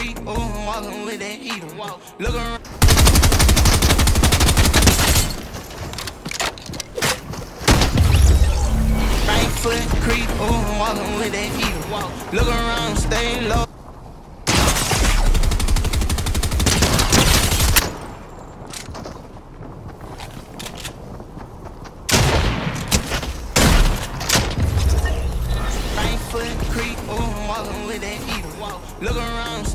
street, oh, I'm walking with that heater. Look around. Right foot creep, oh, walking with that heater. Look around, stay low. Creep, oh, I'm walking with that heater. Look around,